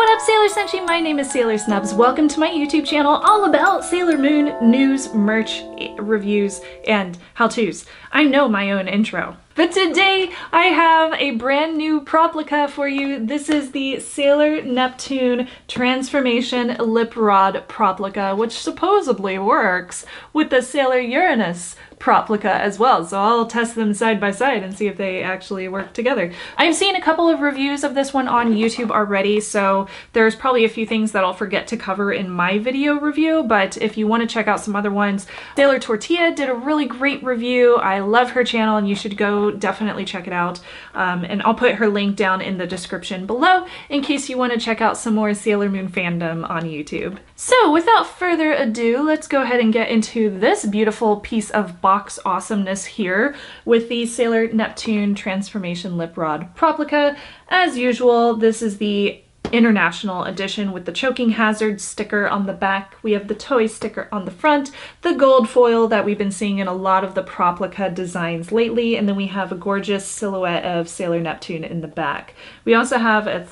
What up Sailor Senshi? My name is Sailor Snubs. Welcome to my YouTube channel all about Sailor Moon news, merch, eh, reviews, and how-tos. I know my own intro. But today I have a brand new Proplica for you. This is the Sailor Neptune Transformation Lip Rod Proplica, which supposedly works with the Sailor Uranus Proplica as well. So I'll test them side by side and see if they actually work together. I've seen a couple of reviews of this one on YouTube already, so there's probably a few things that I'll forget to cover in my video review, but if you want to check out some other ones, Sailor Tortilla did a really great review. I love her channel and you should go definitely check it out. Um, and I'll put her link down in the description below in case you want to check out some more Sailor Moon fandom on YouTube. So without further ado, let's go ahead and get into this beautiful piece of box awesomeness here with the Sailor Neptune Transformation Lip Rod Proplica. As usual, this is the International Edition with the Choking Hazard sticker on the back. We have the toy sticker on the front, the gold foil that we've been seeing in a lot of the Proplica designs lately, and then we have a gorgeous silhouette of Sailor Neptune in the back. We also have a,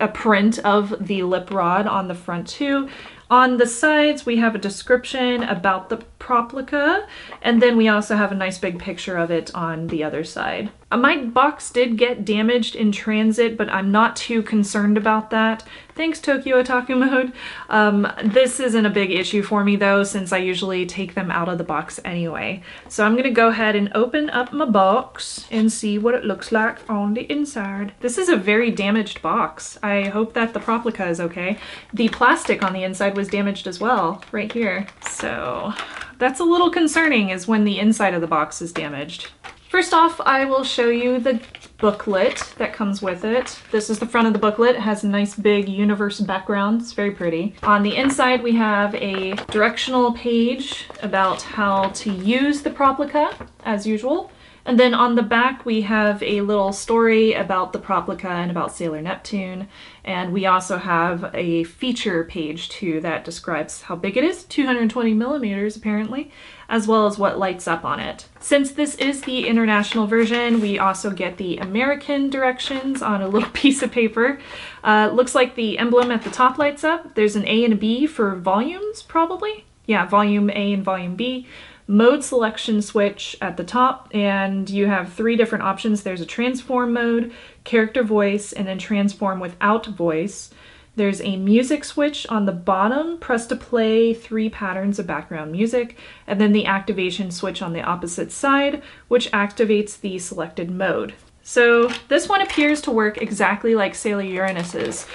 a print of the lip rod on the front too, on the sides, we have a description about the Proplica, and then we also have a nice big picture of it on the other side. Uh, my box did get damaged in transit, but I'm not too concerned about that. Thanks, Tokyo Otaku Mode. Um, this isn't a big issue for me though, since I usually take them out of the box anyway. So I'm gonna go ahead and open up my box and see what it looks like on the inside. This is a very damaged box. I hope that the Proplica is okay. The plastic on the inside was damaged as well, right here. So that's a little concerning is when the inside of the box is damaged. First off, I will show you the booklet that comes with it. This is the front of the booklet. It has a nice big universe background. It's very pretty. On the inside, we have a directional page about how to use the Proplica, as usual. And then on the back we have a little story about the Proplica and about Sailor Neptune. And we also have a feature page too that describes how big it is, 220 millimeters apparently, as well as what lights up on it. Since this is the international version, we also get the American directions on a little piece of paper. Uh, looks like the emblem at the top lights up. There's an A and a B for volumes, probably. Yeah, volume A and volume B mode selection switch at the top and you have three different options. There's a transform mode, character voice, and then transform without voice. There's a music switch on the bottom, press to play three patterns of background music, and then the activation switch on the opposite side, which activates the selected mode. So this one appears to work exactly like Sailor Uranus's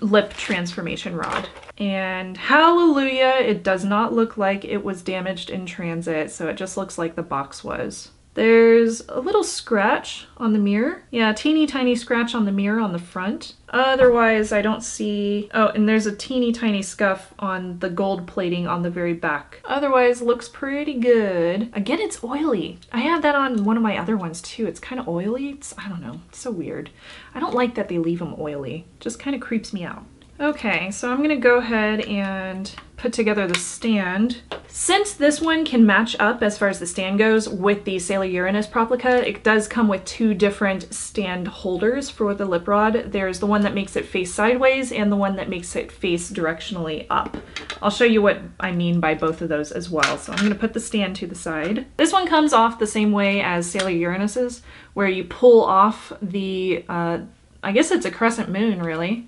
lip transformation rod. And hallelujah, it does not look like it was damaged in transit, so it just looks like the box was. There's a little scratch on the mirror. Yeah, teeny tiny scratch on the mirror on the front. Otherwise, I don't see... Oh, and there's a teeny tiny scuff on the gold plating on the very back. Otherwise, looks pretty good. Again, it's oily. I have that on one of my other ones too. It's kind of oily. It's, I don't know, it's so weird. I don't like that they leave them oily. Just kind of creeps me out. Okay, so I'm gonna go ahead and put together the stand. Since this one can match up as far as the stand goes with the Sailor Uranus Proplica, it does come with two different stand holders for the lip rod. There's the one that makes it face sideways and the one that makes it face directionally up. I'll show you what I mean by both of those as well. So I'm gonna put the stand to the side. This one comes off the same way as Sailor Uranus's, where you pull off the, uh, I guess it's a crescent moon really,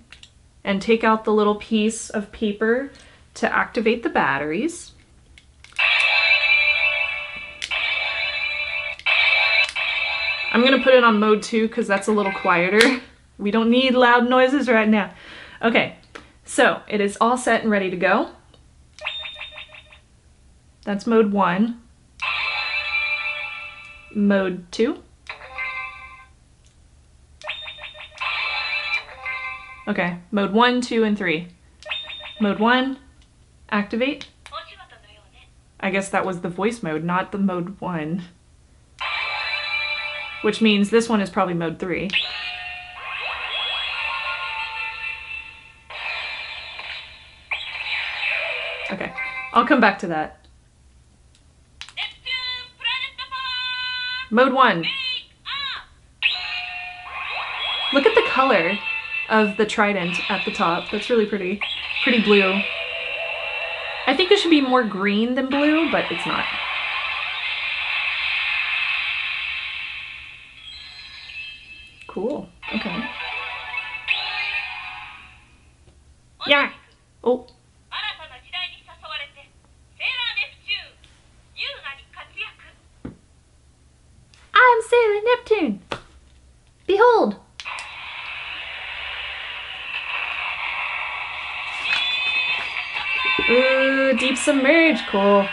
and take out the little piece of paper to activate the batteries. I'm gonna put it on mode two because that's a little quieter. We don't need loud noises right now. Okay, so it is all set and ready to go. That's mode one. Mode two. Okay, mode one, two, and three. Mode one, activate. I guess that was the voice mode, not the mode one. Which means this one is probably mode three. Okay, I'll come back to that. Mode one. Look at the color. of the trident at the top. That's really pretty. Pretty blue. I think it should be more green than blue, but it's not. Behold. Ooh, deep submerge. Cool.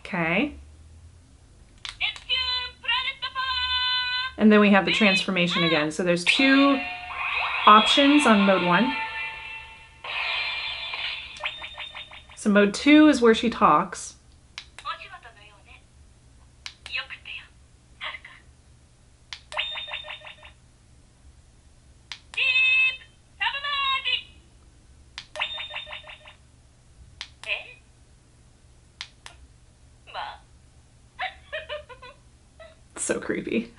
Okay. And then we have the transformation again. So there's two options on mode one. So mode two is where she talks. So creepy.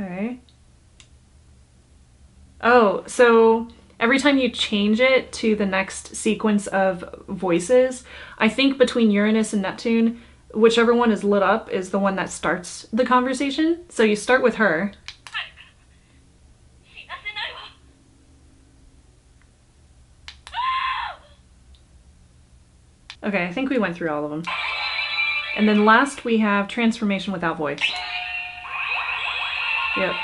Okay. Oh, so every time you change it to the next sequence of voices, I think between Uranus and Neptune, whichever one is lit up is the one that starts the conversation. So you start with her. Okay, I think we went through all of them. And then last we have transformation without voice. Yep.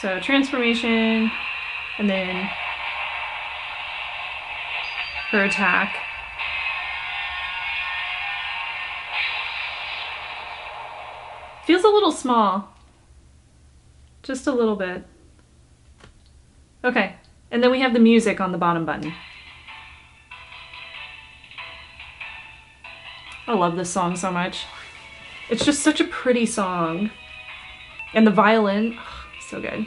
So transformation, and then her attack. Feels a little small. Just a little bit. Okay, and then we have the music on the bottom button. I love this song so much. It's just such a pretty song. And the violin, oh, so good.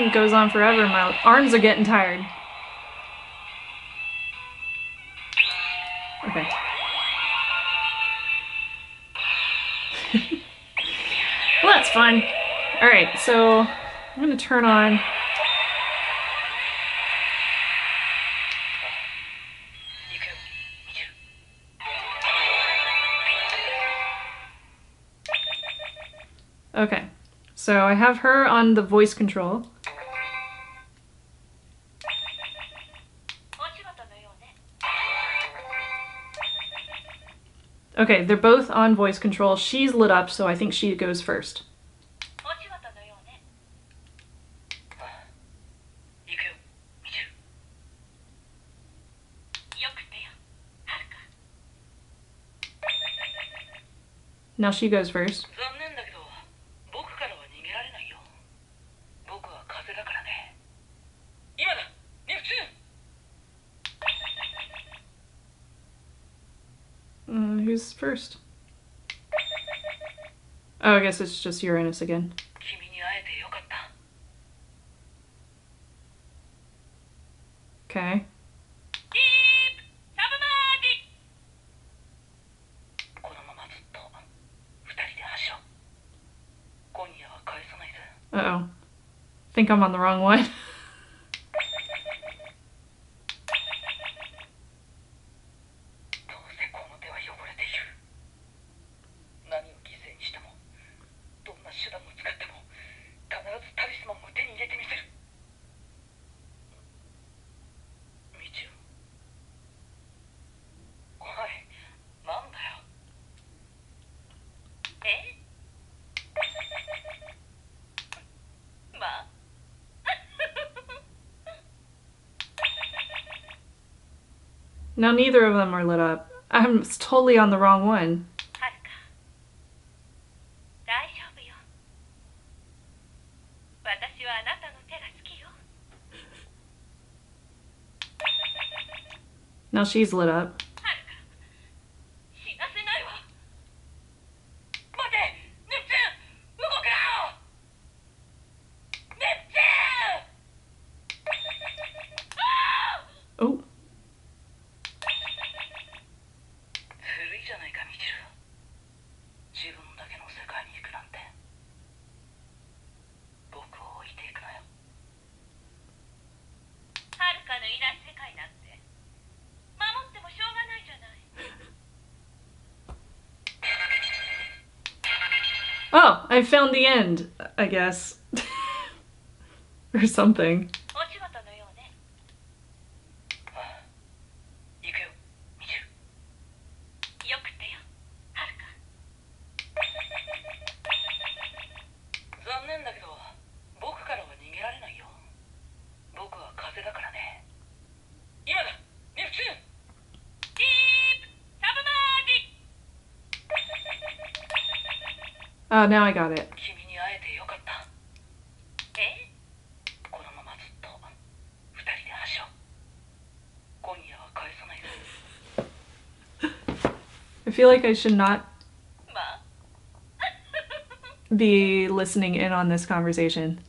Thing goes on forever. My arms are getting tired. Okay. well, that's fun. Alright, so I'm going to turn on Okay, so I have her on the voice control. Okay, they're both on voice control. She's lit up, so I think she goes first. Now she goes first. Who's first? Oh, I guess it's just Uranus again. Okay. Uh-oh. Think I'm on the wrong one. Now neither of them are lit up. I'm totally on the wrong one. Now she's lit up. Oh, I found the end, I guess. or something. Oh, now I got it. I feel like I should not be listening in on this conversation.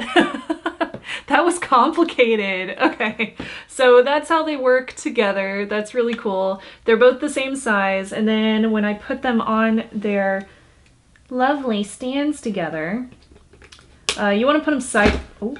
It! that was complicated. Okay, so that's how they work together. That's really cool. They're both the same size, and then when I put them on their lovely stands together, uh, you want to put them side. Oh,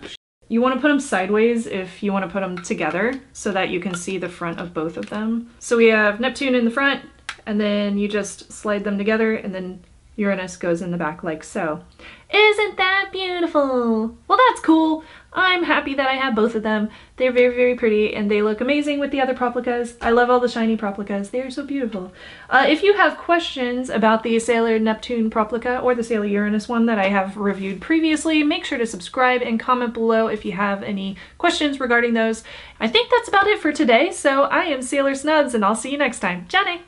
you want to put them sideways if you want to put them together so that you can see the front of both of them. So we have Neptune in the front, and then you just slide them together, and then Uranus goes in the back like so. Isn't that beautiful? Well, that's cool. I'm happy that I have both of them. They're very, very pretty and they look amazing with the other Proplicas. I love all the shiny Proplicas. They are so beautiful. Uh, if you have questions about the Sailor Neptune Proplica or the Sailor Uranus one that I have reviewed previously, make sure to subscribe and comment below if you have any questions regarding those. I think that's about it for today, so I am Sailor Snubs and I'll see you next time. Johnny!